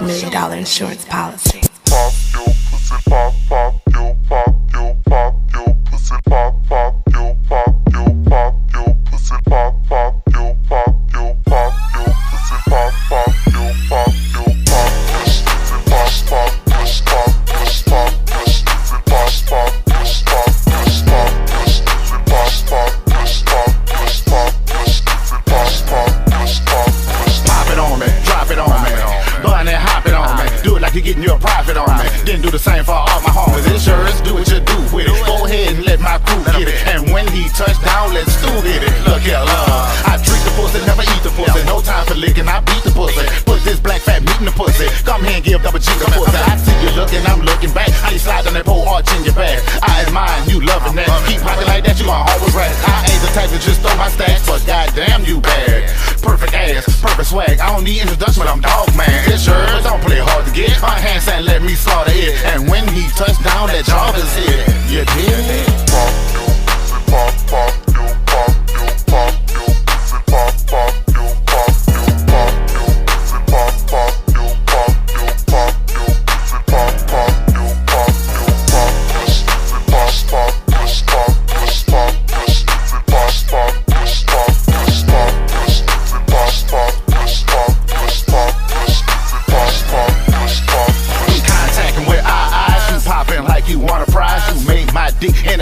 Million dollar insurance policy. It getting your profit on me. Then do the same for all my homies. Insurance, do what you do with it. Go ahead and let my crew get it. And when he touch down, let's do it. Look here, love. I treat the pussy, never eat the pussy. No time for licking, I beat the pussy. Put this black fat meat in the pussy. Come here and give double G the pussy. I see you looking, I'm looking back. How you slide on that pole arch in your back? I admire you loving that. Keep rocking like that, you gon' always rap. I ain't the type to just throw my stacks, but goddamn you bad. Perfect ass, perfect swag. I don't need introduction, but I'm dog and let me slaughter it. And when he touch down, that jaw is hit.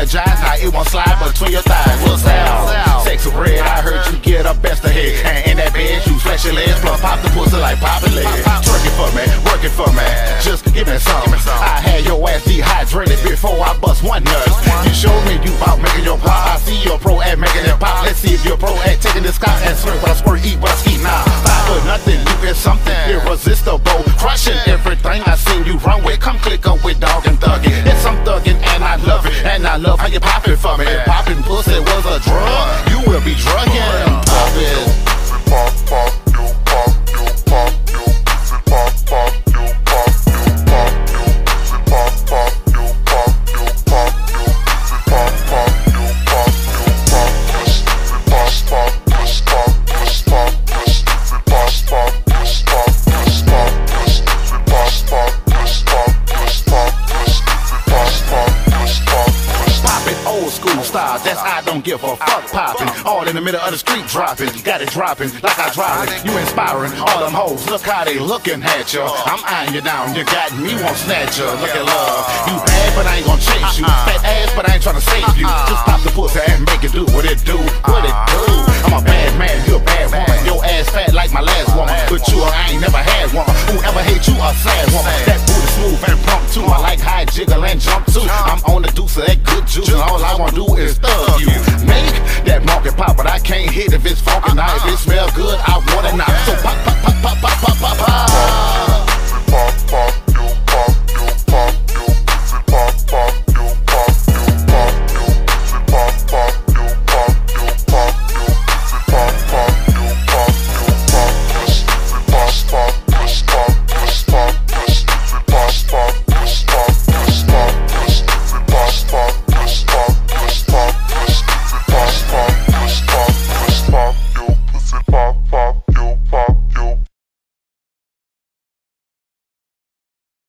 Energize. Now it won't slide between your thighs. What's that? Sexy red. I heard you get up best ahead. And in that bed, you flex your legs. Plus pop the pussy like popping legs. Twerk it for me, work it for me. Just give me some. I had your ass dehydrated before I bust one nut. You showed me you about making your pop. I see you're pro at making it pop. Let's see if you're pro at taking this cock and squirt what I squirt, eat what style, that's I don't give a fuck poppin'. All in the middle of the street dropping, got it dropping like I drop it. You inspiring all them hoes, look how they looking at you. I'm eyeing you down, you got me won't snatch you. Look at love, you bad but I ain't gonna chase you. Uh-uh. Fat ass but I ain't tryna save you. Just pop the pussy and make it do what it do, what it do. juice, that good juice, and all I wanna do is thug you. Make that market pop, but I can't hit if it's funky. Now if it smell good, I want it not. So